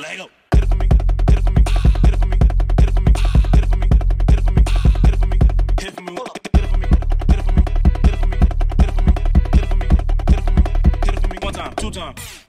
Lego. Two times.